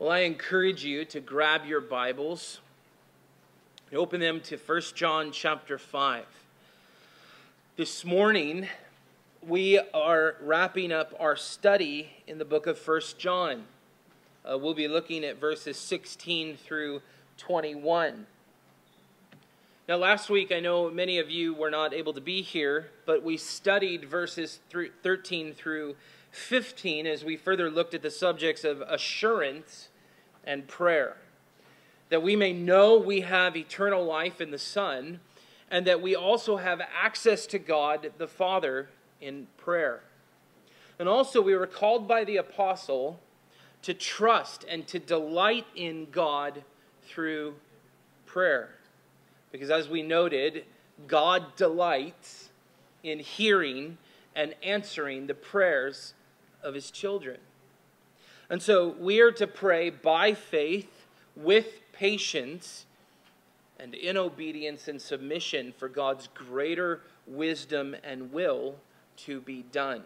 Well, I encourage you to grab your Bibles and open them to 1 John chapter 5. This morning, we are wrapping up our study in the book of 1 John. Uh, we'll be looking at verses 16 through 21. Now, last week, I know many of you were not able to be here, but we studied verses 13 through 15 as we further looked at the subjects of assurance and prayer. That we may know we have eternal life in the Son, and that we also have access to God the Father in prayer. And also, we were called by the apostle to trust and to delight in God through prayer. Because as we noted, God delights in hearing and answering the prayers of his children. And so we are to pray by faith with patience and in obedience and submission for God's greater wisdom and will to be done.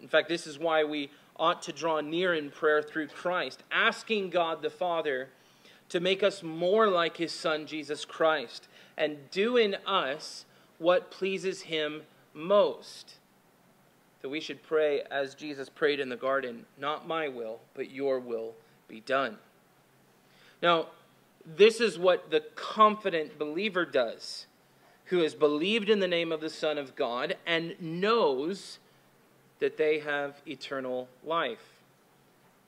In fact, this is why we ought to draw near in prayer through Christ, asking God the Father to make us more like his Son, Jesus Christ, and do in us what pleases him most that we should pray as Jesus prayed in the garden Not my will, but your will be done. Now, this is what the confident believer does, who has believed in the name of the Son of God and knows that they have eternal life.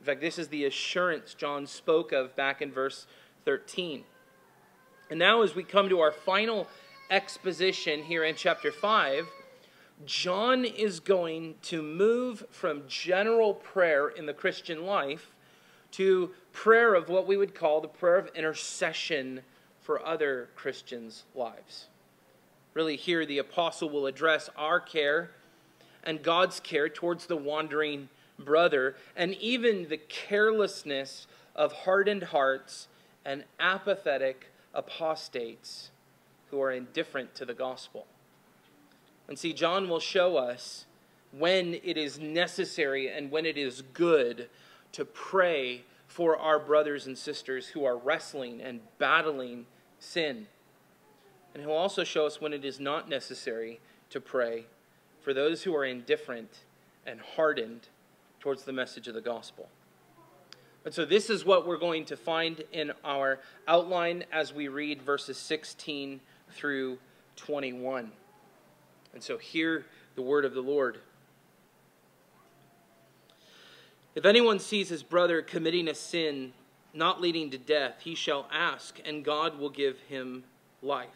In fact, this is the assurance John spoke of back in verse 13. And now, as we come to our final exposition here in chapter 5, John is going to move from general prayer in the Christian life to prayer of what we would call the prayer of intercession for other Christians' lives. Really, here the apostle will address our care and God's care towards the wandering brother, and even the carelessness of hardened hearts and apathetic apostates who are indifferent to the gospel. And see, John will show us when it is necessary and when it is good to pray for our brothers and sisters who are wrestling and battling sin. And he'll also show us when it is not necessary to pray for those who are indifferent and hardened towards the message of the gospel. And so, this is what we're going to find in our outline as we read verses 16 through 21. And so hear the word of the Lord. If anyone sees his brother committing a sin not leading to death, he shall ask, and God will give him life.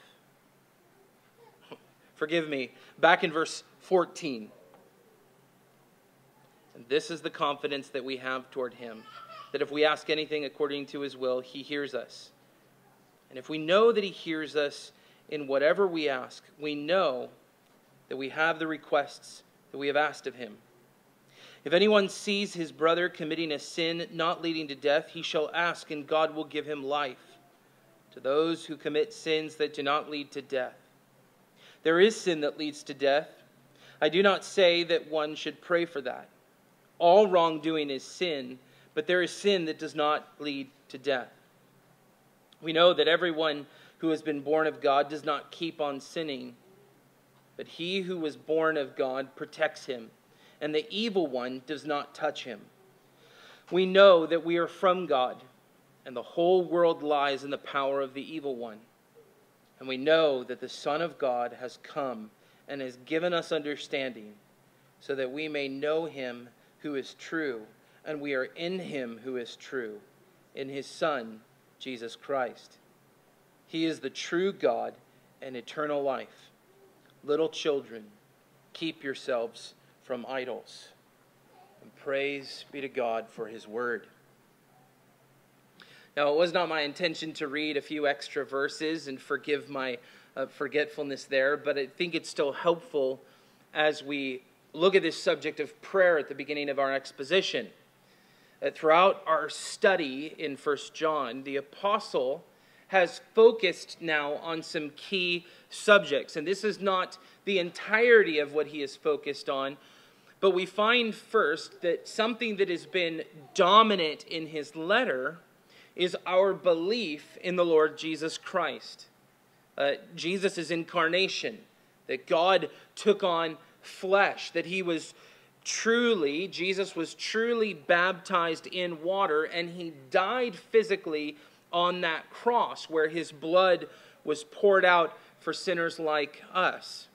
Forgive me. Back in verse 14. And this is the confidence that we have toward him that if we ask anything according to his will, he hears us. And if we know that he hears us in whatever we ask, we know that we have the requests that we have asked of him. If anyone sees his brother committing a sin not leading to death, he shall ask, and God will give him life to those who commit sins that do not lead to death. There is sin that leads to death. I do not say that one should pray for that. All wrongdoing is sin, but there is sin that does not lead to death. We know that everyone who has been born of God does not keep on sinning but he who was born of God protects him, and the evil one does not touch him. We know that we are from God, and the whole world lies in the power of the evil one. And we know that the Son of God has come and has given us understanding, so that we may know him who is true, and we are in him who is true, in his Son, Jesus Christ. He is the true God and eternal life. Little children, keep yourselves from idols. And praise be to God for his word. Now, it was not my intention to read a few extra verses and forgive my uh, forgetfulness there, but I think it's still helpful as we look at this subject of prayer at the beginning of our exposition. Uh, throughout our study in First John, the apostle has focused now on some key subjects. And this is not the entirety of what he is focused on, But we find first that something that has been dominant in his letter is our belief in the Lord Jesus Christ. Uh, Jesus' incarnation, that God took on flesh, that he was truly, Jesus was truly baptized in water, and he died physically on that cross where his blood was poured out for sinners like us.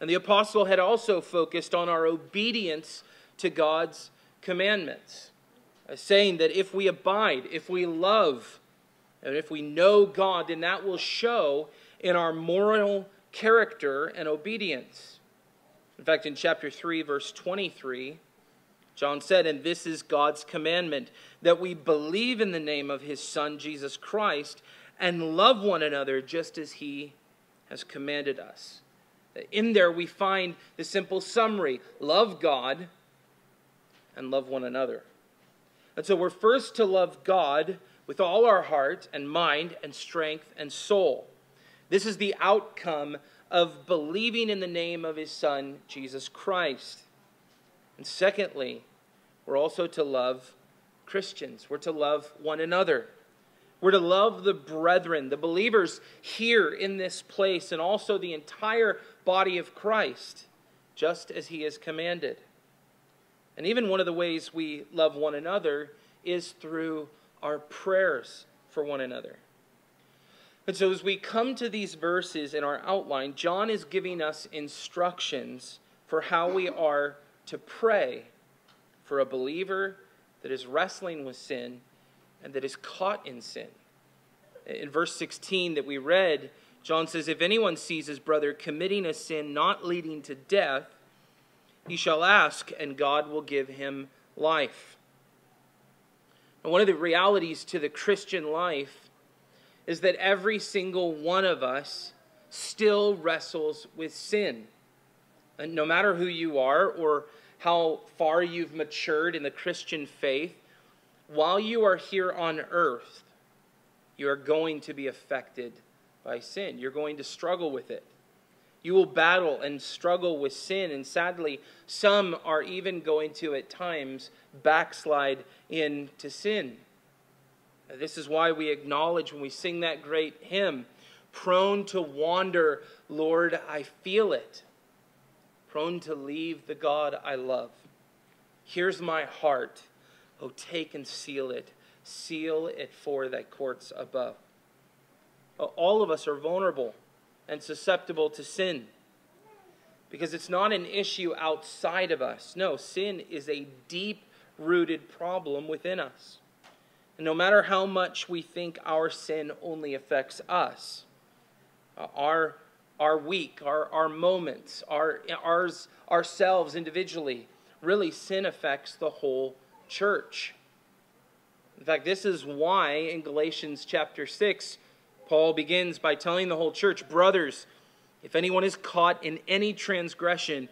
And the apostle had also focused on our obedience to God's commandments, uh, saying that if we abide, if we love, and if we know God, then that will show in our moral character and obedience. In fact, in chapter 3, verse 23, John said, And this is God's commandment, that we believe in the name of his Son, Jesus Christ, and love one another just as he has commanded us. In there, we find the simple summary love God and love one another. And so we're first to love God with all our heart and mind and strength and soul. This is the outcome of believing in the name of his Son, Jesus Christ. And secondly, we're also to love Christians. We're to love one another. We're to love the brethren, the believers here in this place, and also the entire body of Christ, just as he has commanded. And even one of the ways we love one another is through our prayers for one another. And so, as we come to these verses in our outline, John is giving us instructions for how we are to pray for a believer that is wrestling with sin and that is caught in sin. In verse 16 that we read, John says, If anyone sees his brother committing a sin not leading to death, he shall ask, and God will give him life. And one of the realities to the Christian life is that every single one of us still wrestles with sin. And no matter who you are or how far you've matured in the Christian faith, while you are here on earth, you are going to be affected by sin. You're going to struggle with it. You will battle and struggle with sin, and sadly, some are even going to, at times, backslide into sin. This is why we acknowledge when we sing that great hymn, prone to wander, Lord, I feel it. Prone to leave the God I love. Here's my heart. Oh, take and seal it. Seal it for thy courts above. All of us are vulnerable and susceptible to sin because it's not an issue outside of us. No, sin is a deep rooted problem within us. And no matter how much we think our sin only affects us, uh, our, our week, our, our moments, our, ours, ourselves individually, really sin affects the whole church. In fact, this is why in Galatians chapter 6, Paul begins by telling the whole church, Brothers, if anyone is caught in any transgression,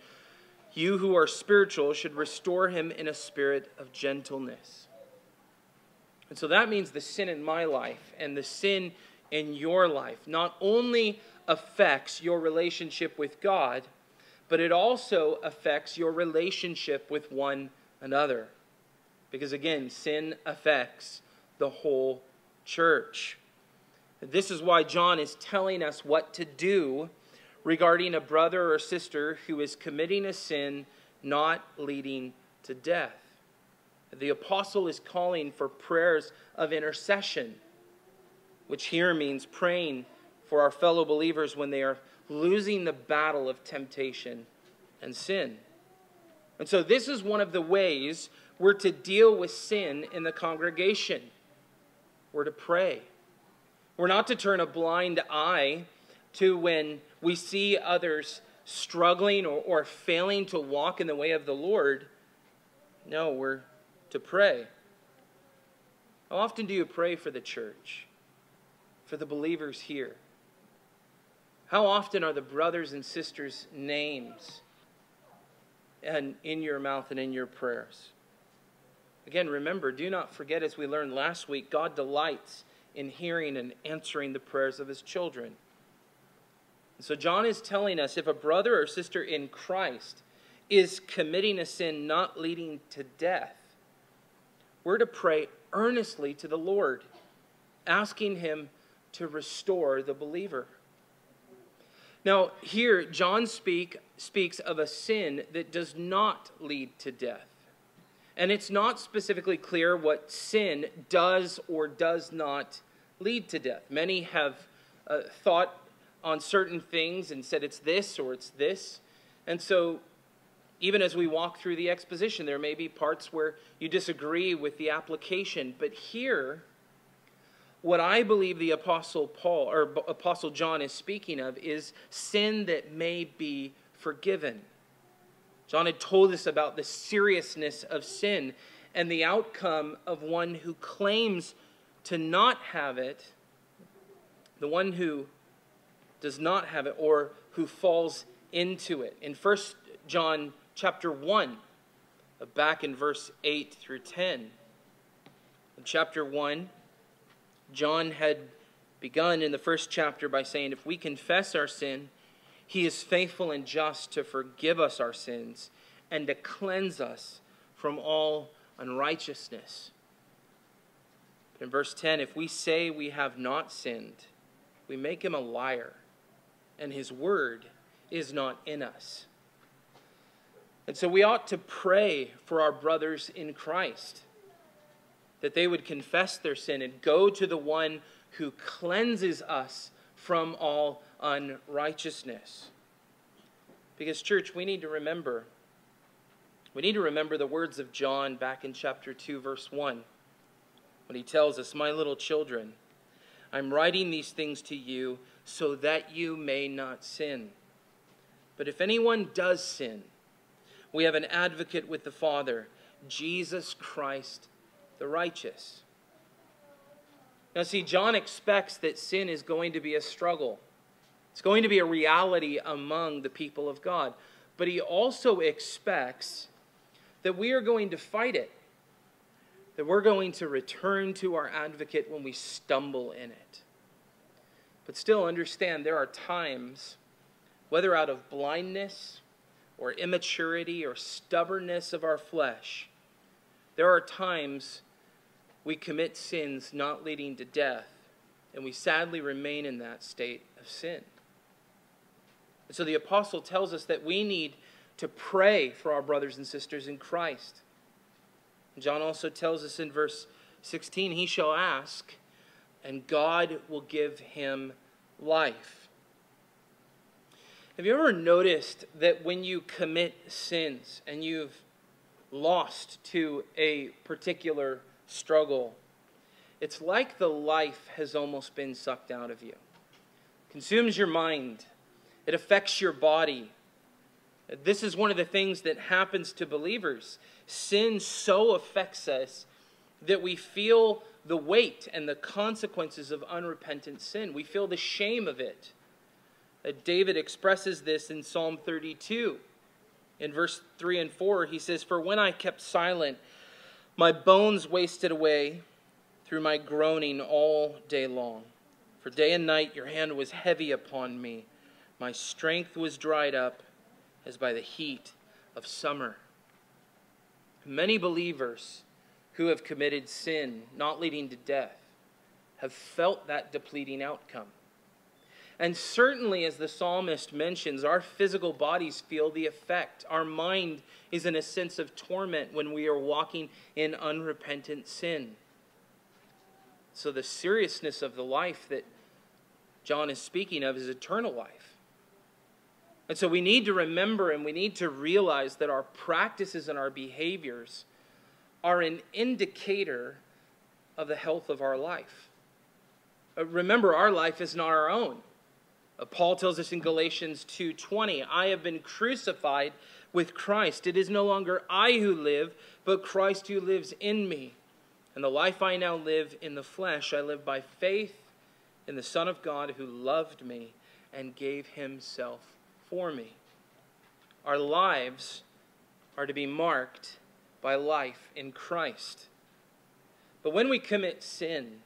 you who are spiritual should restore him in a spirit of gentleness. And so that means the sin in my life and the sin in your life not only affects your relationship with God, but it also affects your relationship with one another. Because again, sin affects the whole church. This is why John is telling us what to do regarding a brother or sister who is committing a sin not leading to death. The apostle is calling for prayers of intercession, which here means praying for our fellow believers when they are losing the battle of temptation and sin. And so, this is one of the ways we're to deal with sin in the congregation. We're to pray. We're not to turn a blind eye to when we see others struggling or, or failing to walk in the way of the Lord. No, we're to pray. How often do you pray for the church, for the believers here? How often are the brothers and sisters' names and in your mouth and in your prayers? Again, remember, do not forget, as we learned last week, God delights in hearing and answering the prayers of his children. And so, John is telling us if a brother or sister in Christ is committing a sin not leading to death, we're to pray earnestly to the Lord, asking Him to restore the believer. Now, here, John speak, speaks of a sin that does not lead to death. And it's not specifically clear what sin does or does not lead to death. Many have uh, thought on certain things and said it's this or it's this. And so, even as we walk through the exposition, there may be parts where you disagree with the application. But here, what I believe the apostle Paul or apostle John is speaking of is sin that may be forgiven. John had told us about the seriousness of sin and the outcome of one who claims to not have it, the one who does not have it or who falls into it. In 1 John chapter 1, back in verse 8 through 10, in chapter 1, John had begun in the first chapter by saying, If we confess our sin, he is faithful and just to forgive us our sins and to cleanse us from all unrighteousness. In verse 10, if we say we have not sinned, we make him a liar, and his word is not in us. And so we ought to pray for our brothers in Christ that they would confess their sin and go to the one who cleanses us from all unrighteousness. Because, church, we need to remember. We need to remember the words of John back in chapter 2, verse 1, when he tells us, My little children, I'm writing these things to you so that you may not sin. But if anyone does sin, we have an advocate with the Father, Jesus Christ the righteous. Now, see, John expects that sin is going to be a struggle. It's going to be a reality among the people of God. But he also expects that we are going to fight it, that we're going to return to our advocate when we stumble in it. But still understand there are times, whether out of blindness or immaturity or stubbornness of our flesh, there are times we commit sins not leading to death, and we sadly remain in that state of sin. And so the apostle tells us that we need to pray for our brothers and sisters in Christ. John also tells us in verse 16, he shall ask, and God will give him life. Have you ever noticed that when you commit sins and you've lost to a particular struggle, it's like the life has almost been sucked out of you. Consumes your mind, it affects your body. This is one of the things that happens to believers. Sin so affects us that we feel the weight and the consequences of unrepentant sin. We feel the shame of it. Uh, David expresses this in Psalm 32. In verse 3 and 4, he says, For when I kept silent, my bones wasted away through my groaning all day long. For day and night your hand was heavy upon me. My strength was dried up as by the heat of summer. Many believers who have committed sin, not leading to death, have felt that depleting outcome. And certainly, as the psalmist mentions, our physical bodies feel the effect. Our mind is in a sense of torment when we are walking in unrepentant sin. So, the seriousness of the life that John is speaking of is eternal life. And so, we need to remember and we need to realize that our practices and our behaviors are an indicator of the health of our life. Uh, remember, our life is not our own. Uh, Paul tells us in Galatians 2:20, "I have been crucified with Christ. It is no longer I who live, but Christ who lives in me. And the life I now live in the flesh, I live by faith in the Son of God who loved me and gave himself for me." Our lives are to be marked by life in Christ. But when we commit sin,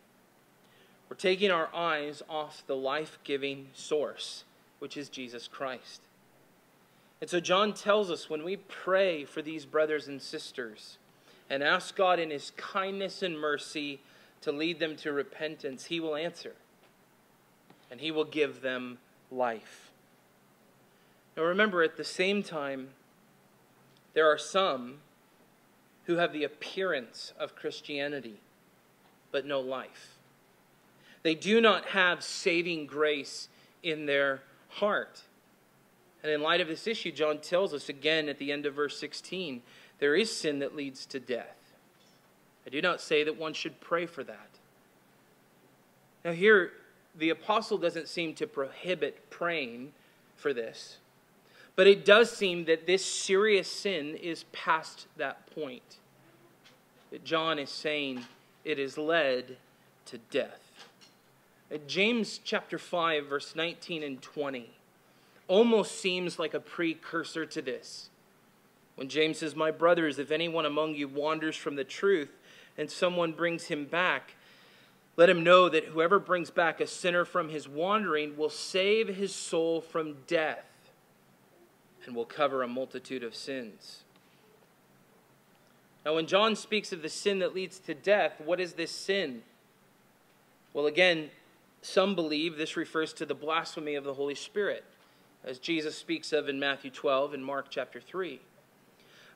we're taking our eyes off the life giving source, which is Jesus Christ. And so John tells us when we pray for these brothers and sisters and ask God in his kindness and mercy to lead them to repentance, he will answer. And he will give them life. Now remember, at the same time, there are some who have the appearance of Christianity, but no life. They do not have saving grace in their heart. And in light of this issue, John tells us again at the end of verse 16 there is sin that leads to death. I do not say that one should pray for that. Now, here, the apostle doesn't seem to prohibit praying for this, but it does seem that this serious sin is past that point. That John is saying it is led to death. Uh, James chapter 5, verse 19 and 20 almost seems like a precursor to this. When James says, My brothers, if anyone among you wanders from the truth and someone brings him back, let him know that whoever brings back a sinner from his wandering will save his soul from death and will cover a multitude of sins. Now, when John speaks of the sin that leads to death, what is this sin? Well, again, some believe this refers to the blasphemy of the Holy Spirit as Jesus speaks of in Matthew 12 and Mark chapter 3.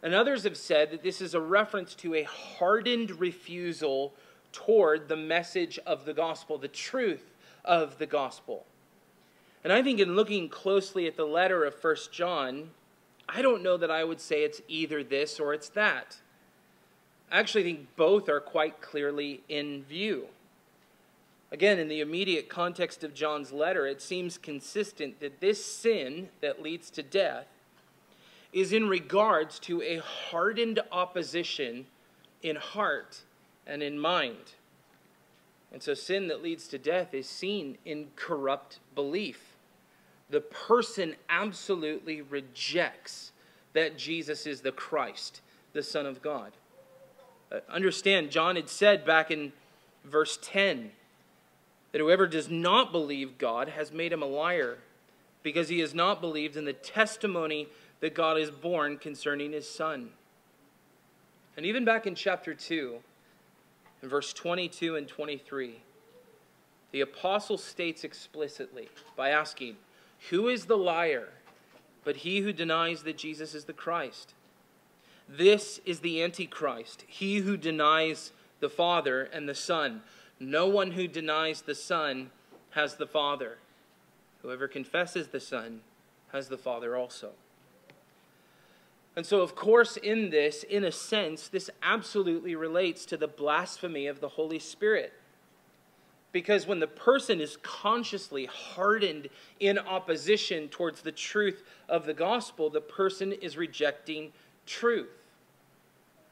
And others have said that this is a reference to a hardened refusal toward the message of the gospel, the truth of the gospel. And I think in looking closely at the letter of First John, I don't know that I would say it's either this or it's that. I actually think both are quite clearly in view. Again, in the immediate context of John's letter, it seems consistent that this sin that leads to death is in regards to a hardened opposition in heart and in mind. And so, sin that leads to death is seen in corrupt belief. The person absolutely rejects that Jesus is the Christ, the Son of God. Uh, understand, John had said back in verse 10 that whoever does not believe God has made him a liar, because he has not believed in the testimony that God is borne concerning his Son. And even back in chapter 2, in verse 22 and 23, the apostle states explicitly by asking, Who is the liar but he who denies that Jesus is the Christ? This is the Antichrist, he who denies the Father and the Son. No one who denies the Son has the Father. Whoever confesses the Son has the Father also. And so, of course, in this, in a sense, this absolutely relates to the blasphemy of the Holy Spirit. Because when the person is consciously hardened in opposition towards the truth of the gospel, the person is rejecting truth.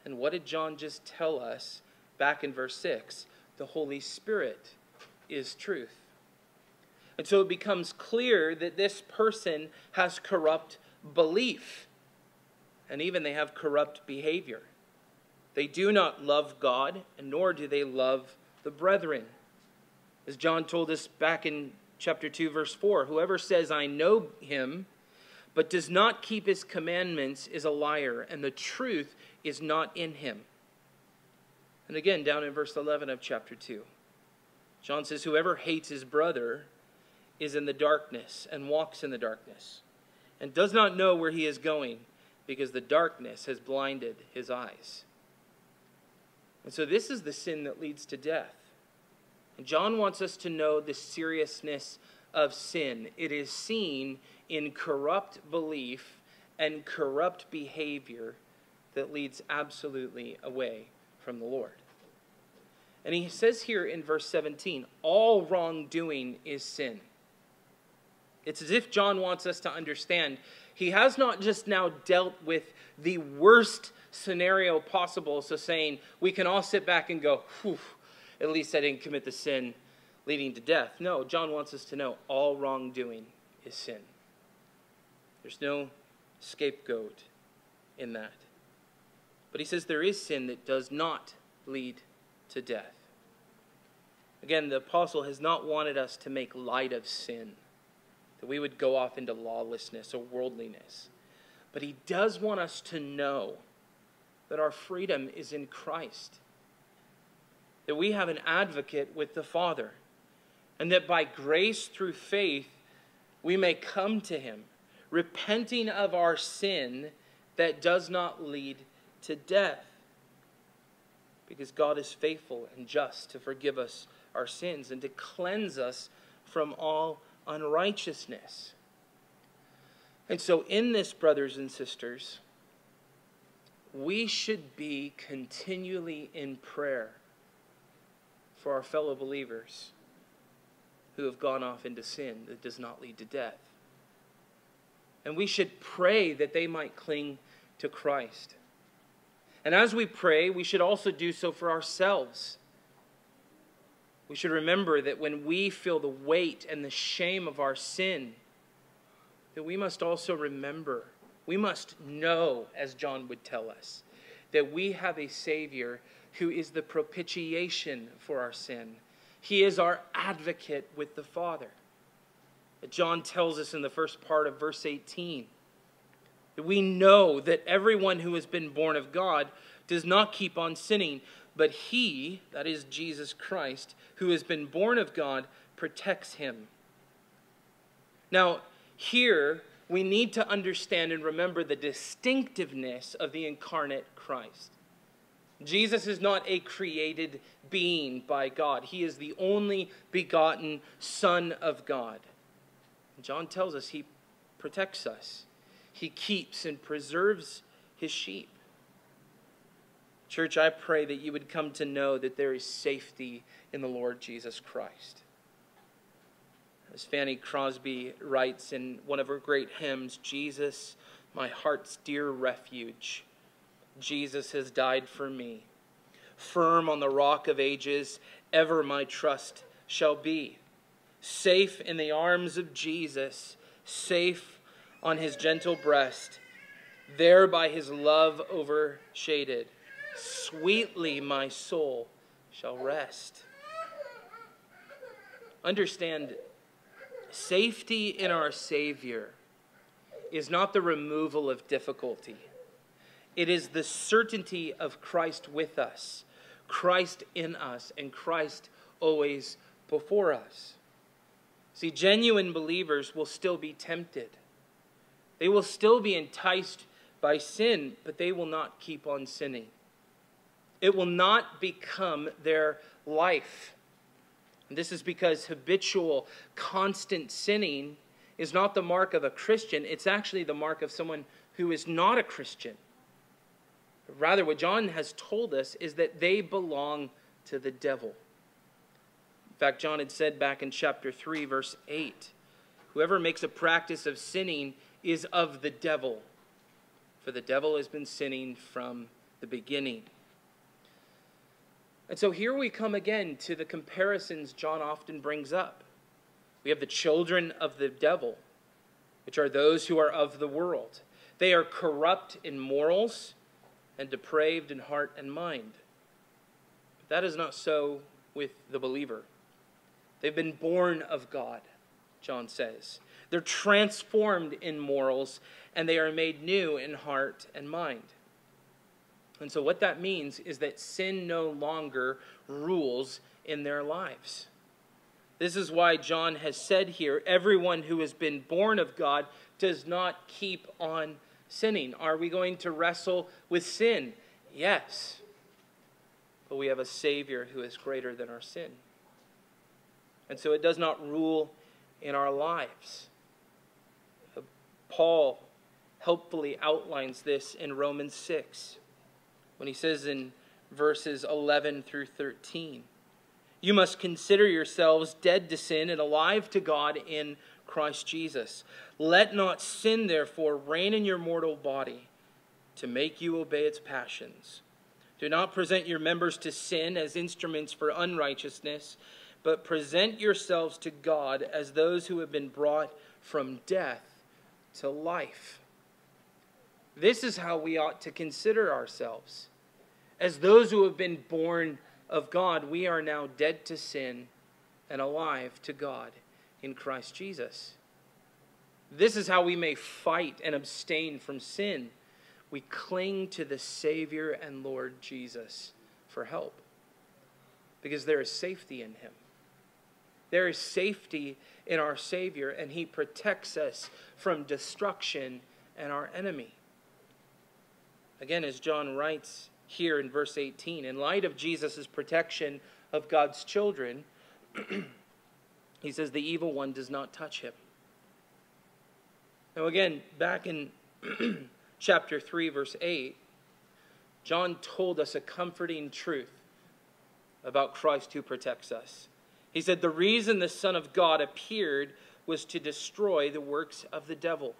And what did John just tell us back in verse 6? The Holy Spirit is truth. And so it becomes clear that this person has corrupt belief, and even they have corrupt behavior. They do not love God, and nor do they love the brethren. As John told us back in chapter 2, verse 4 whoever says, I know him, but does not keep his commandments is a liar, and the truth is not in him. And again, down in verse 11 of chapter 2, John says, Whoever hates his brother is in the darkness and walks in the darkness and does not know where he is going because the darkness has blinded his eyes. And so, this is the sin that leads to death. And John wants us to know the seriousness of sin. It is seen in corrupt belief and corrupt behavior that leads absolutely away from the Lord. And he says here in verse 17, all wrongdoing is sin. It's as if John wants us to understand he has not just now dealt with the worst scenario possible, so saying we can all sit back and go, at least I didn't commit the sin leading to death. No, John wants us to know all wrongdoing is sin. There's no scapegoat in that. But he says there is sin that does not lead to death. Again, the apostle has not wanted us to make light of sin, that we would go off into lawlessness or worldliness. But he does want us to know that our freedom is in Christ, that we have an advocate with the Father, and that by grace through faith we may come to him, repenting of our sin that does not lead to death. Because God is faithful and just to forgive us our sins and to cleanse us from all unrighteousness. And so, in this, brothers and sisters, we should be continually in prayer for our fellow believers who have gone off into sin that does not lead to death. And we should pray that they might cling to Christ. And as we pray, we should also do so for ourselves. We should remember that when we feel the weight and the shame of our sin, that we must also remember, we must know, as John would tell us, that we have a Savior who is the propitiation for our sin. He is our advocate with the Father. John tells us in the first part of verse 18 that we know that everyone who has been born of God does not keep on sinning, but he, that is Jesus Christ, who has been born of God, protects him. Now, here we need to understand and remember the distinctiveness of the incarnate Christ. Jesus is not a created being by God, he is the only begotten Son of God. John tells us he protects us, he keeps and preserves his sheep. Church, I pray that you would come to know that there is safety in the Lord Jesus Christ. As Fanny Crosby writes in one of her great hymns, Jesus, my heart's dear refuge, Jesus has died for me. Firm on the rock of ages, ever my trust shall be. Safe in the arms of Jesus, safe on his gentle breast, there by his love overshaded, sweetly my soul shall rest. Understand, safety in our Savior is not the removal of difficulty. It is the certainty of Christ with us, Christ in us, and Christ always before us. See, genuine believers will still be tempted. They will still be enticed by sin, but they will not keep on sinning. It will not become their life. And this is because habitual, constant sinning is not the mark of a Christian, it's actually the mark of someone who is not a Christian. Rather, what John has told us is that they belong to the devil. In fact, John had said back in chapter 3, verse 8 Whoever makes a practice of sinning is of the devil, for the devil has been sinning from the beginning. And so here we come again to the comparisons John often brings up. We have the children of the devil, which are those who are of the world. They are corrupt in morals and depraved in heart and mind. But that is not so with the believer. They've been born of God, John says. They're transformed in morals and they are made new in heart and mind. And so, what that means is that sin no longer rules in their lives. This is why John has said here everyone who has been born of God does not keep on sinning? Are we going to wrestle with sin? Yes. But we have a Savior who is greater than our sin. And so it does not rule in our lives. Paul helpfully outlines this in Romans 6 when he says in verses 11 through 13 You must consider yourselves dead to sin and alive to God in Christ Jesus. Let not sin, therefore, reign in your mortal body to make you obey its passions. Do not present your members to sin as instruments for unrighteousness, but present yourselves to God as those who have been brought from death to life. This is how we ought to consider ourselves. As those who have been born of God, we are now dead to sin and alive to God in Christ Jesus. This is how we may fight and abstain from sin. We cling to the Savior and Lord Jesus for help because there is safety in Him. There is safety in our Savior, and He protects us from destruction and our enemy. Again, as John writes here in verse 18, in light of Jesus' protection of God's children, he says, The evil one does not touch him. Now, again, back in chapter 3, verse 8, John told us a comforting truth about Christ who protects us. He said, The reason the Son of God appeared was to destroy the works of the devil.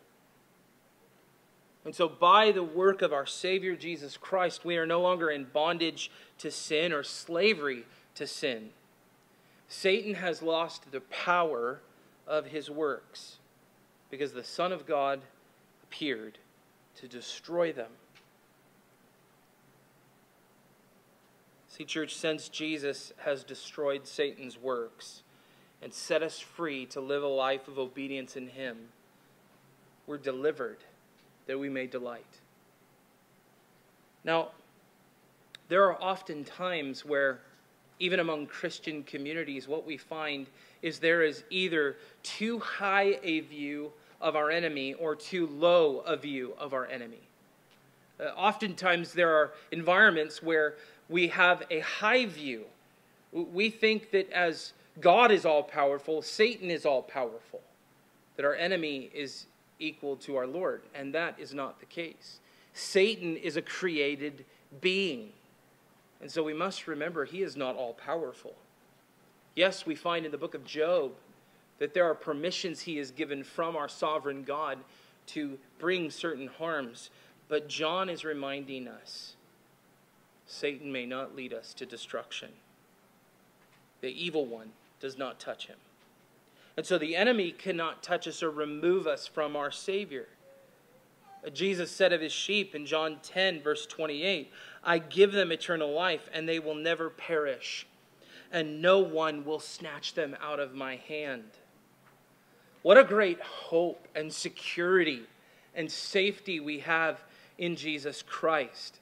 And so, by the work of our Savior Jesus Christ, we are no longer in bondage to sin or slavery to sin. Satan has lost the power of his works because the Son of God appeared to destroy them. See, church, since Jesus has destroyed Satan's works and set us free to live a life of obedience in Him, we're delivered that we may delight. Now, there are often times where, even among Christian communities, what we find is there is either too high a view of our enemy or too low a view of our enemy. Uh, oftentimes, there are environments where we have a high view. We think that as God is all powerful, Satan is all powerful, that our enemy is equal to our Lord, and that is not the case. Satan is a created being, and so we must remember he is not all powerful. Yes, we find in the book of Job that there are permissions he is given from our sovereign God to bring certain harms, but John is reminding us Satan may not lead us to destruction. The evil one does not touch him. And so the enemy cannot touch us or remove us from our Savior. Uh, Jesus said of his sheep in John 10, verse 28, I give them eternal life, and they will never perish, and no one will snatch them out of my hand. What a great hope and security and safety we have in Jesus Christ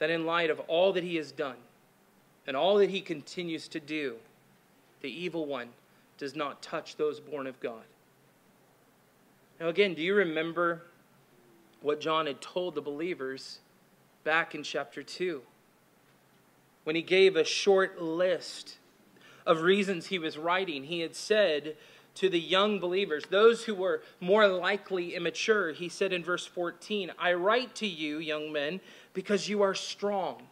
that in light of all that he has done and all that he continues to do, the evil one does not touch those born of God. Now, again, do you remember what John had told the believers back in chapter 2? When he gave a short list of reasons he was writing, he had said to the young believers, those who were more likely immature, he said in verse 14, I write to you, young men, because you are strong.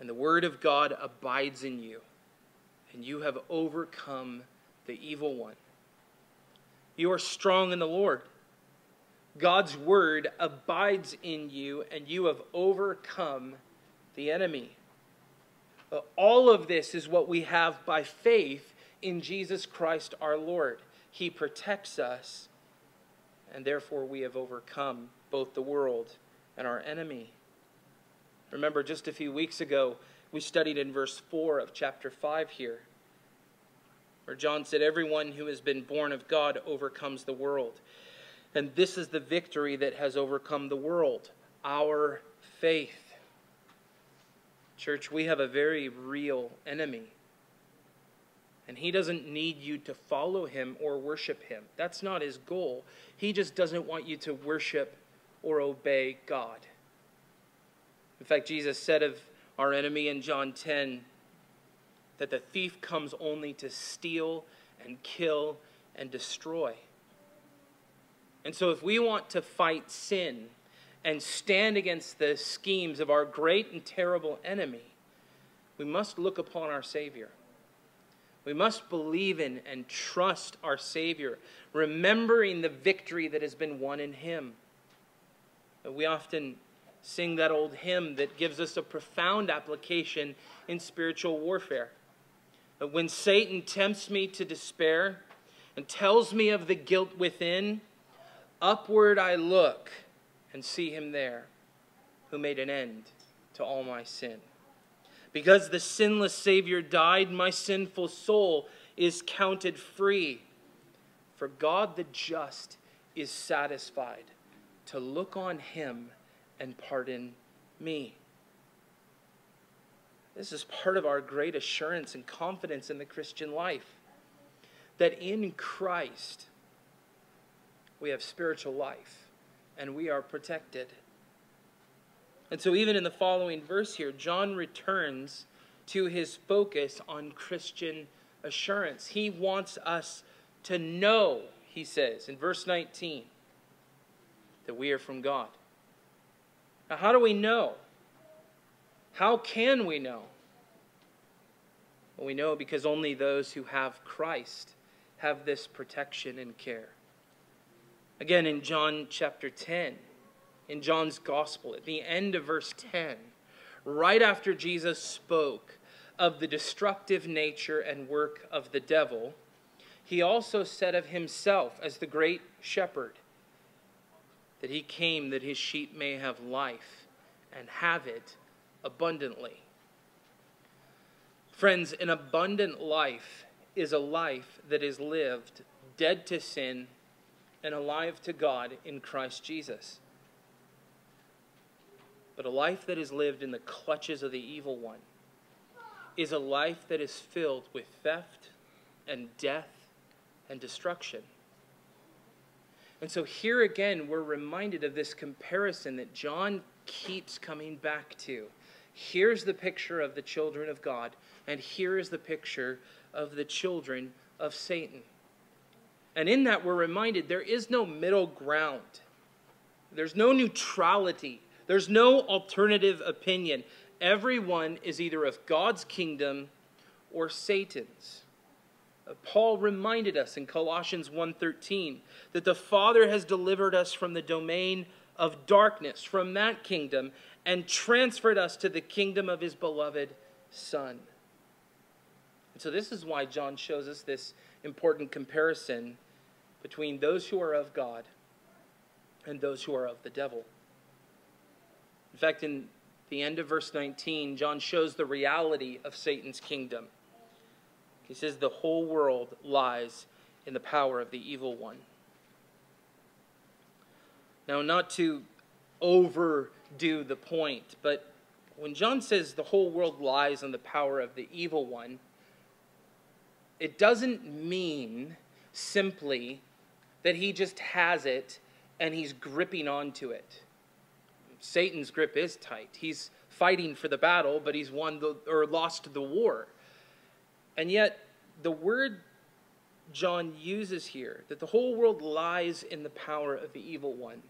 And the word of God abides in you, and you have overcome the evil one. You are strong in the Lord. God's word abides in you, and you have overcome the enemy. All of this is what we have by faith in Jesus Christ our Lord. He protects us, and therefore we have overcome both the world and our enemy. Remember, just a few weeks ago, we studied in verse 4 of chapter 5 here, where John said, Everyone who has been born of God overcomes the world. And this is the victory that has overcome the world our faith. Church, we have a very real enemy. And he doesn't need you to follow him or worship him. That's not his goal. He just doesn't want you to worship or obey God. In fact, Jesus said of our enemy in John 10 that the thief comes only to steal and kill and destroy. And so, if we want to fight sin and stand against the schemes of our great and terrible enemy, we must look upon our Savior. We must believe in and trust our Savior, remembering the victory that has been won in Him. We often sing that old hymn that gives us a profound application in spiritual warfare. When Satan tempts me to despair and tells me of the guilt within, upward I look and see him there who made an end to all my sin. Because the sinless Savior died, my sinful soul is counted free For God the just is satisfied to look on him and pardon me. This is part of our great assurance and confidence in the Christian life that in Christ we have spiritual life and we are protected. And so, even in the following verse here, John returns to his focus on Christian assurance. He wants us to know, he says in verse 19, that we are from God. Now, how do we know? How can we know? Well, we know because only those who have Christ have this protection and care. Again, in John chapter 10, in John's gospel, at the end of verse 10, right after Jesus spoke of the destructive nature and work of the devil, he also said of himself as the great shepherd that he came that his sheep may have life and have it abundantly. Friends, an abundant life is a life that is lived dead to sin and alive to God in Christ Jesus. But a life that is lived in the clutches of the evil one is a life that is filled with theft and death and destruction. And so here again, we're reminded of this comparison that John keeps coming back to. Here's the picture of the children of God, and here is the picture of the children of Satan. And in that, we're reminded there is no middle ground, there's no neutrality, there's no alternative opinion. Everyone is either of God's kingdom or Satan's. Paul reminded us in Colossians 1:13 that the Father has delivered us from the domain of darkness, from that kingdom, and transferred us to the kingdom of his beloved Son. And so this is why John shows us this important comparison between those who are of God and those who are of the devil. In fact, in the end of verse 19, John shows the reality of Satan's kingdom. He says, The whole world lies in the power of the evil one. Now, not to overdo the point, but when John says the whole world lies in the power of the evil one, it doesn't mean simply that he just has it and he's gripping onto it. Satan's grip is tight. He's fighting for the battle, but he's won the, or lost the war. And yet, the word John uses here, that the whole world lies in the power of the evil one,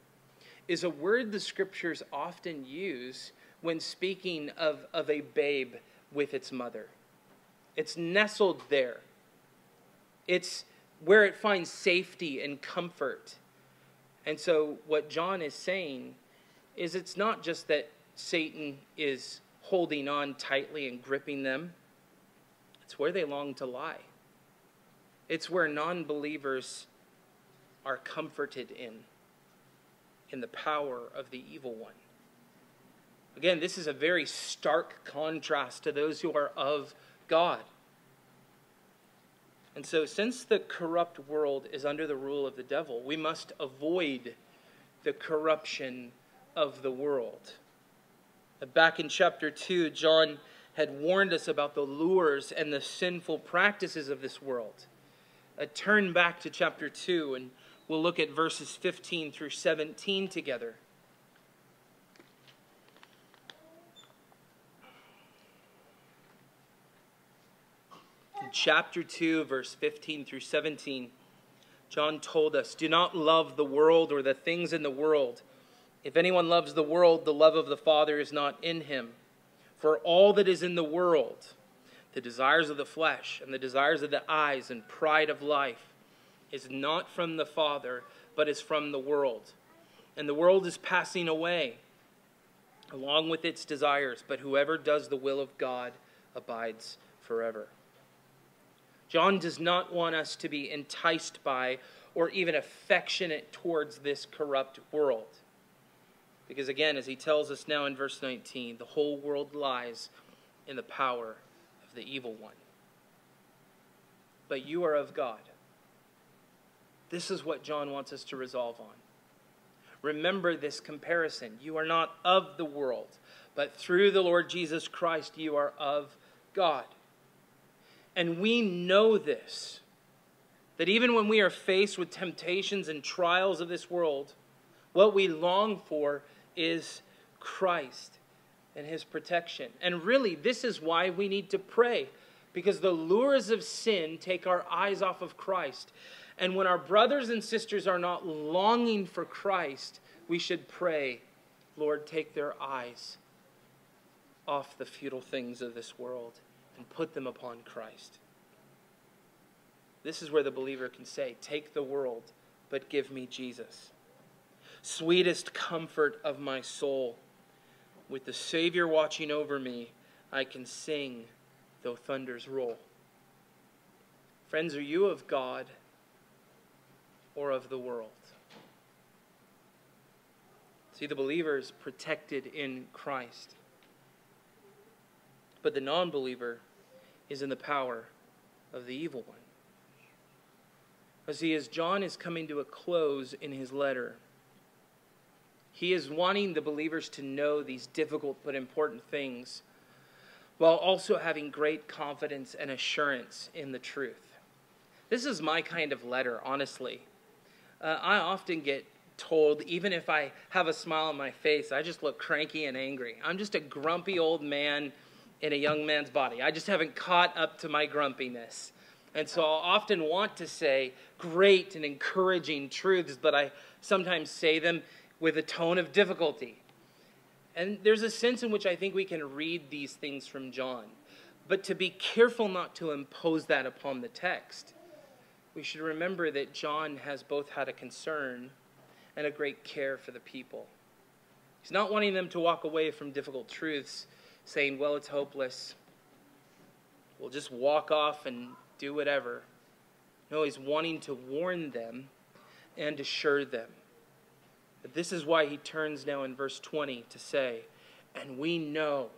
is a word the scriptures often use when speaking of, of a babe with its mother. It's nestled there. It's where it finds safety and comfort. And so, what John is saying is it's not just that Satan is holding on tightly and gripping them, it's where they long to lie. It's where non believers are comforted in, in the power of the evil one. Again, this is a very stark contrast to those who are of God. And so, since the corrupt world is under the rule of the devil, we must avoid the corruption of the world. Back in chapter 2, John had warned us about the lures and the sinful practices of this world. Uh, turn back to chapter 2, and we'll look at verses 15 through 17 together. chapter 2, verse 15 through 17, John told us, Do not love the world or the things in the world. If anyone loves the world, the love of the Father is not in him. For all that is in the world, the desires of the flesh and the desires of the eyes and pride of life, is not from the Father, but is from the world. And the world is passing away along with its desires, but whoever does the will of God abides forever. John does not want us to be enticed by or even affectionate towards this corrupt world. Because again, as he tells us now in verse 19, the whole world lies in the power of the evil one. But you are of God. This is what John wants us to resolve on. Remember this comparison. You are not of the world, but through the Lord Jesus Christ, you are of God. And we know this that even when we are faced with temptations and trials of this world, what we long for is Christ and his protection. And really, this is why we need to pray, because the lures of sin take our eyes off of Christ. And when our brothers and sisters are not longing for Christ, we should pray, Lord, take their eyes off the futile things of this world and put them upon Christ. This is where the believer can say, Take the world, but give me Jesus. Sweetest comfort of my soul. With the Savior watching over me, I can sing though thunders roll. Friends, are you of God or of the world? See, the believer is protected in Christ, but the non believer is in the power of the evil one. As see, as John is coming to a close in his letter, he is wanting the believers to know these difficult but important things while also having great confidence and assurance in the truth. This is my kind of letter, honestly. Uh, I often get told, even if I have a smile on my face, I just look cranky and angry. I'm just a grumpy old man in a young man's body. I just haven't caught up to my grumpiness. And so I'll often want to say great and encouraging truths, but I sometimes say them with a tone of difficulty. And there's a sense in which I think we can read these things from John. But to be careful not to impose that upon the text, we should remember that John has both had a concern and a great care for the people. He's not wanting them to walk away from difficult truths saying, well, it's hopeless. We'll just walk off and do whatever. No, he's wanting to warn them and assure them. But this is why he turns now in verse 20 to say, And we know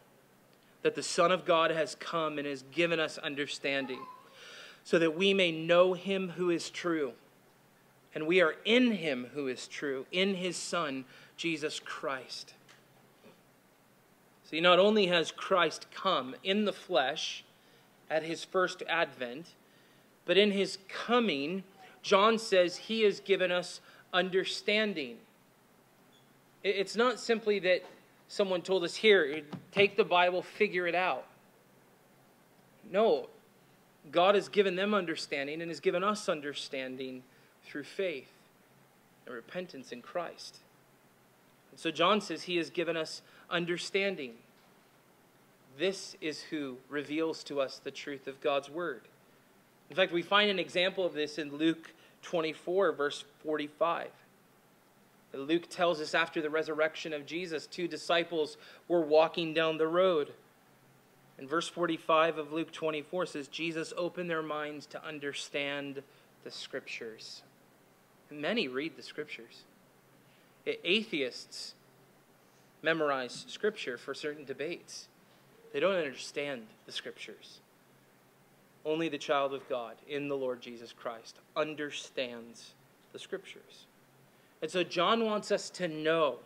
that the Son of God has come and has given us understanding, so that we may know him who is true. And we are in him who is true, in his Son, Jesus Christ. See, not only has Christ come in the flesh at his first advent, but in his coming, John says he has given us understanding. It's not simply that someone told us, here, take the Bible, figure it out. No, God has given them understanding and has given us understanding through faith and repentance in Christ. And so John says he has given us understanding. This is who reveals to us the truth of God's word. In fact, we find an example of this in Luke 24, verse 45. Luke tells us after the resurrection of Jesus, two disciples were walking down the road. And verse 45 of Luke 24 says, Jesus opened their minds to understand the scriptures. And many read the scriptures. Atheists memorize scripture for certain debates, they don't understand the scriptures. Only the child of God in the Lord Jesus Christ understands the scriptures. And so John wants us to know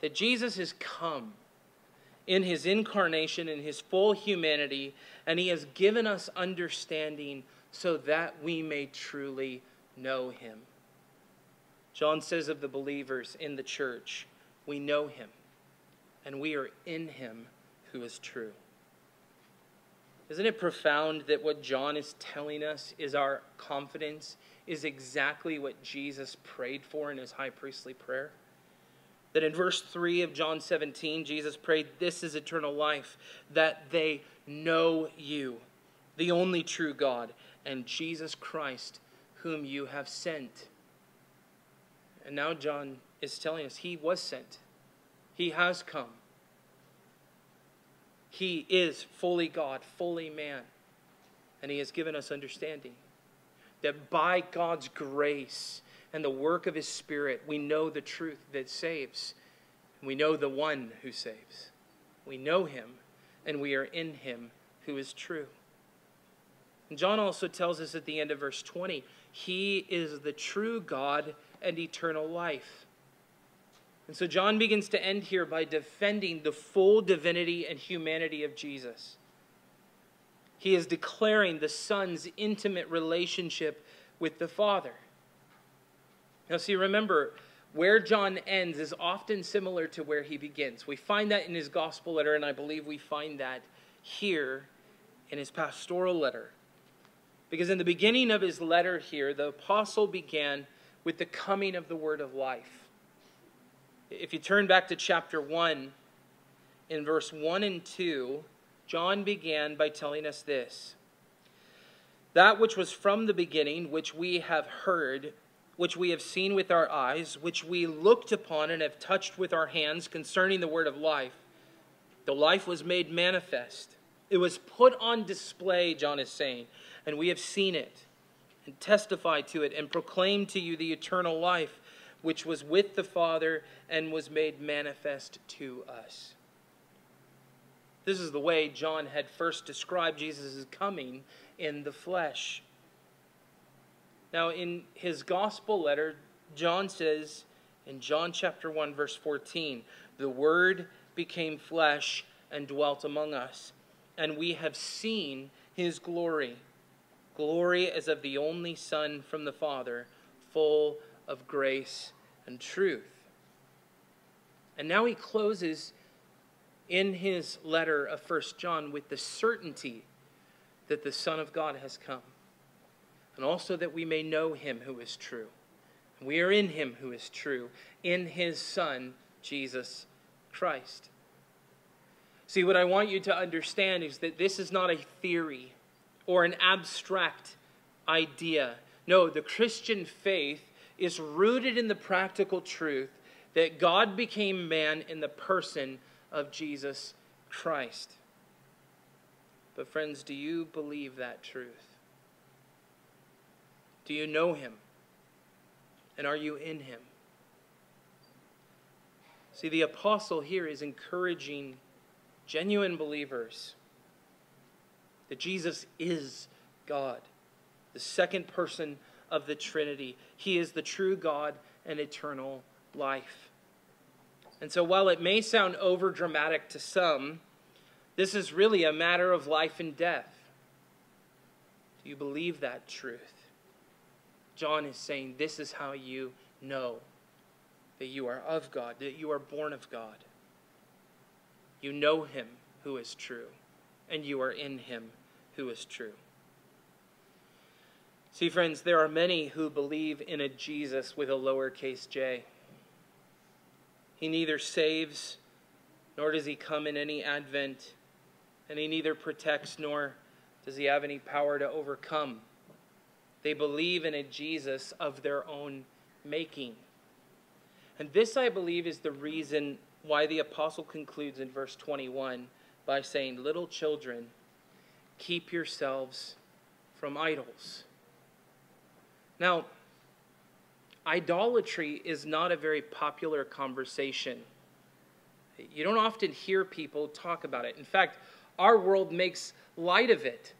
that Jesus has come in his incarnation, in his full humanity, and he has given us understanding so that we may truly know him. John says of the believers in the church, we know him, and we are in him who is true. Isn't it profound that what John is telling us is our confidence is exactly what Jesus prayed for in his high priestly prayer? That in verse 3 of John 17, Jesus prayed, This is eternal life, that they know you, the only true God, and Jesus Christ, whom you have sent. And now John is telling us he was sent, he has come. He is fully God, fully man. And He has given us understanding that by God's grace and the work of His Spirit, we know the truth that saves. We know the one who saves. We know Him, and we are in Him who is true. And John also tells us at the end of verse 20 He is the true God and eternal life. And so John begins to end here by defending the full divinity and humanity of Jesus. He is declaring the Son's intimate relationship with the Father. Now, see, remember, where John ends is often similar to where he begins. We find that in his gospel letter, and I believe we find that here in his pastoral letter. Because in the beginning of his letter here, the apostle began with the coming of the word of life. If you turn back to chapter 1, in verse 1 and 2, John began by telling us this That which was from the beginning, which we have heard, which we have seen with our eyes, which we looked upon and have touched with our hands concerning the word of life. The life was made manifest. It was put on display, John is saying, and we have seen it and testified to it and proclaimed to you the eternal life which was with the Father and was made manifest to us. This is the way John had first described Jesus' coming in the flesh. Now, in his gospel letter, John says in John chapter 1, verse 14, the Word became flesh and dwelt among us, and we have seen his glory. Glory as of the only Son from the Father, full of grace and truth. And now he closes in his letter of First John with the certainty that the Son of God has come and also that we may know him who is true. We are in him who is true, in his Son, Jesus Christ. See, what I want you to understand is that this is not a theory or an abstract idea. No, the Christian faith is rooted in the practical truth that God became man in the person of Jesus Christ. But, friends, do you believe that truth? Do you know him? And are you in him? See, the apostle here is encouraging genuine believers that Jesus is God, the second person of the Trinity. He is the true God and eternal life. And so, while it may sound over dramatic to some, this is really a matter of life and death. Do you believe that truth? John is saying this is how you know that you are of God, that you are born of God. You know him who is true, and you are in him who is true. See, friends, there are many who believe in a Jesus with a lowercase j. He neither saves, nor does he come in any advent, and he neither protects nor does he have any power to overcome. They believe in a Jesus of their own making. And this, I believe, is the reason why the apostle concludes in verse 21 by saying, Little children, keep yourselves from idols. Now, idolatry is not a very popular conversation. You don't often hear people talk about it. In fact, our world makes light of it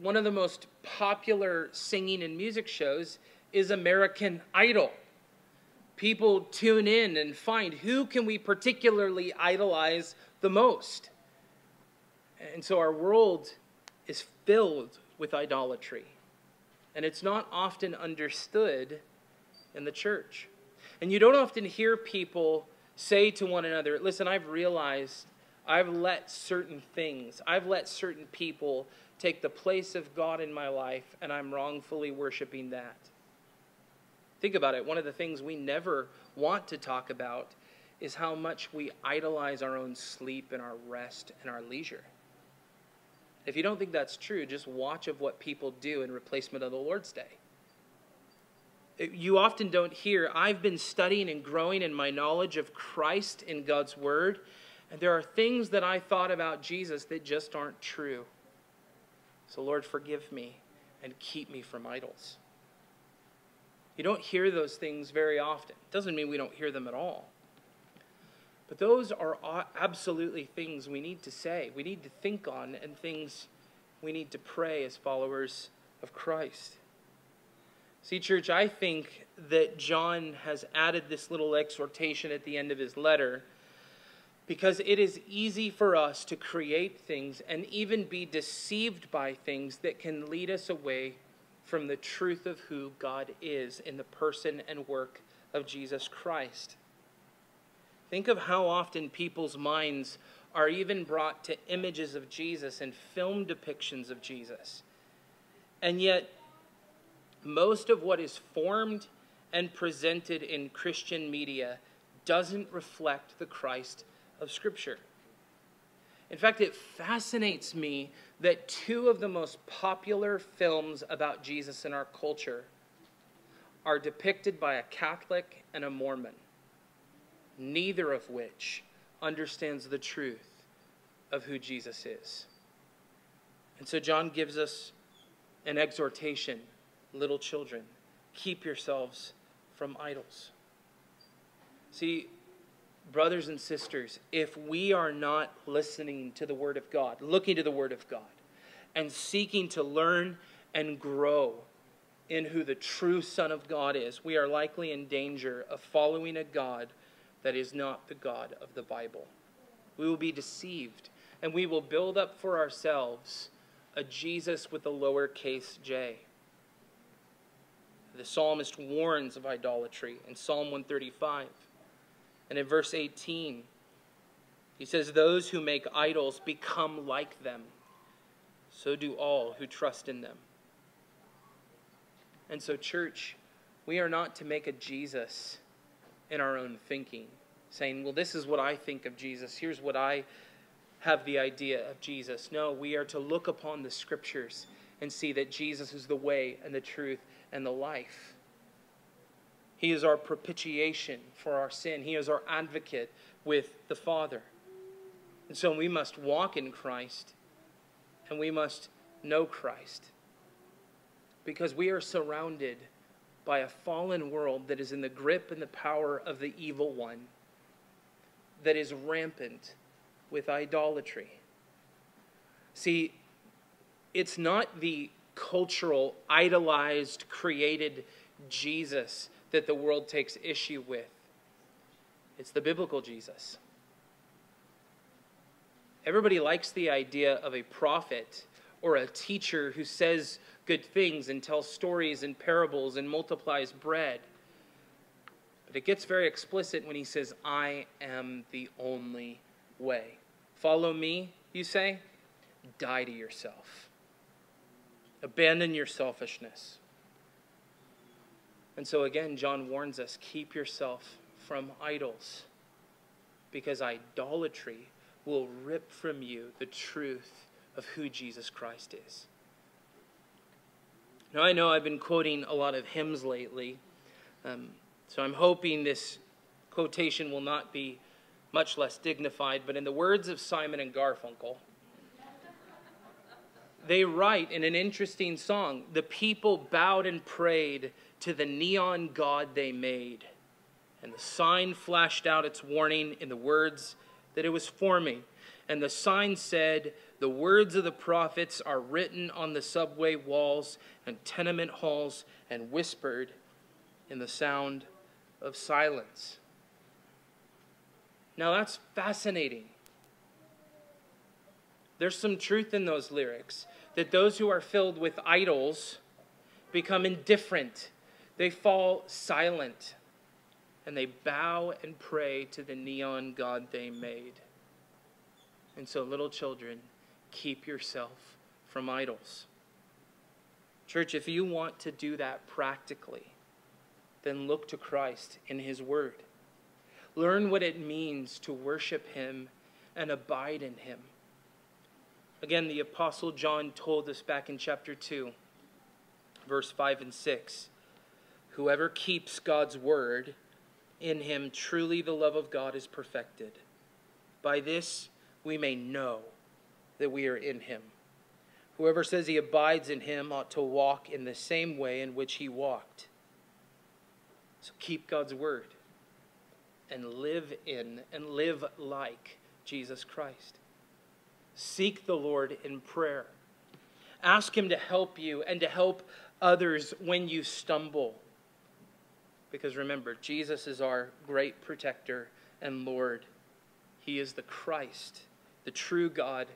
one of the most popular singing and music shows is American Idol. People tune in and find who can we particularly idolize the most. And so our world is filled with idolatry. And it's not often understood in the church. And you don't often hear people say to one another, Listen, I've realized I've let certain things, I've let certain people take the place of God in my life, and I'm wrongfully worshiping that. Think about it. One of the things we never want to talk about is how much we idolize our own sleep and our rest and our leisure. If you don't think that's true, just watch of what people do in replacement of the Lord's Day. You often don't hear, I've been studying and growing in my knowledge of Christ in God's Word, and there are things that I thought about Jesus that just aren't true. So, Lord, forgive me and keep me from idols. You don't hear those things very often. Doesn't mean we don't hear them at all. But those are absolutely things we need to say, we need to think on, and things we need to pray as followers of Christ. See, church, I think that John has added this little exhortation at the end of his letter because it is easy for us to create things and even be deceived by things that can lead us away from the truth of who God is in the person and work of Jesus Christ. Think of how often people's minds are even brought to images of Jesus and film depictions of Jesus. And yet, most of what is formed and presented in Christian media doesn't reflect the Christ of Scripture. In fact, it fascinates me that two of the most popular films about Jesus in our culture are depicted by a Catholic and a Mormon, neither of which understands the truth of who Jesus is. And so John gives us an exhortation little children, keep yourselves from idols. See, brothers and sisters, if we are not listening to the Word of God, looking to the Word of God, and seeking to learn and grow in who the true Son of God is, we are likely in danger of following a God that is not the God of the Bible. We will be deceived, and we will build up for ourselves a Jesus with a lowercase j. The psalmist warns of idolatry in Psalm 135. And in verse 18, he says, Those who make idols become like them. So do all who trust in them. And so, church, we are not to make a Jesus in our own thinking, saying, Well, this is what I think of Jesus. Here's what I have the idea of Jesus. No, we are to look upon the scriptures and see that Jesus is the way and the truth and the life. He is our propitiation for our sin. He is our advocate with the Father. And so we must walk in Christ and we must know Christ because we are surrounded by a fallen world that is in the grip and the power of the evil one, that is rampant with idolatry. See, it's not the cultural, idolized, created Jesus that the world takes issue with. It's the biblical Jesus. Everybody likes the idea of a prophet or a teacher who says good things and tells stories and parables and multiplies bread. But it gets very explicit when he says, I am the only way. Follow me, you say? Die to yourself. Abandon your selfishness. And so again, John warns us keep yourself from idols, because idolatry will rip from you the truth of who Jesus Christ is. Now, I know I've been quoting a lot of hymns lately, um, so I'm hoping this quotation will not be much less dignified, but in the words of Simon and Garfunkel, they write in an interesting song the people bowed and prayed to the neon god they made. And the sign flashed out its warning in the words that it was forming. And the sign said, The words of the prophets are written on the subway walls and tenement halls and whispered in the sound of silence. Now that's fascinating. There's some truth in those lyrics that those who are filled with idols become indifferent, they fall silent, and they bow and pray to the neon god they made. And so, little children, keep yourself from idols. Church, if you want to do that practically, then look to Christ in His Word. Learn what it means to worship Him and abide in Him. Again, the Apostle John told us back in chapter 2, verse 5 and 6 Whoever keeps God's word, in him truly the love of God is perfected. By this we may know that we are in him. Whoever says he abides in him ought to walk in the same way in which he walked. So keep God's word and live in and live like Jesus Christ. Seek the Lord in prayer. Ask Him to help you and to help others when you stumble. Because remember, Jesus is our great protector and Lord. He is the Christ, the true God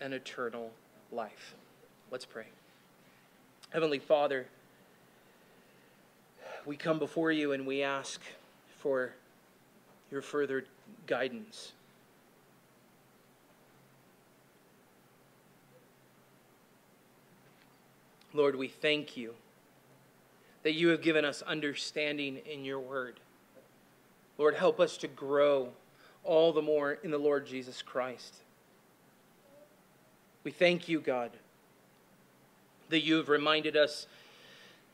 and eternal life. Let's pray. Heavenly Father, we come before you and we ask for your further guidance. Lord, we thank you that you have given us understanding in your word. Lord, help us to grow all the more in the Lord Jesus Christ. We thank you, God, that you have reminded us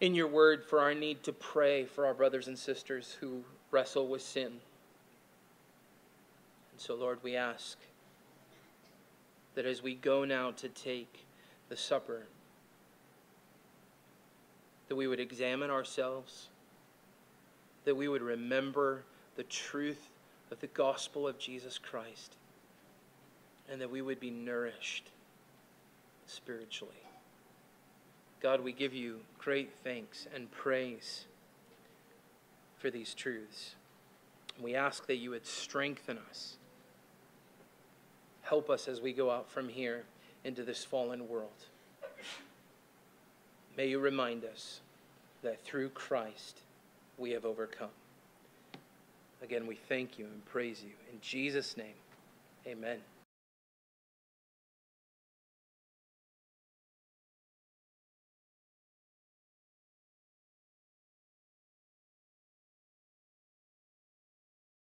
in your word for our need to pray for our brothers and sisters who wrestle with sin. And so, Lord, we ask that as we go now to take the supper, that we would examine ourselves, that we would remember the truth of the gospel of Jesus Christ, and that we would be nourished spiritually. God, we give you great thanks and praise for these truths. We ask that you would strengthen us. Help us as we go out from here into this fallen world. May you remind us that through Christ we have overcome. Again, we thank you and praise you. In Jesus' name, amen.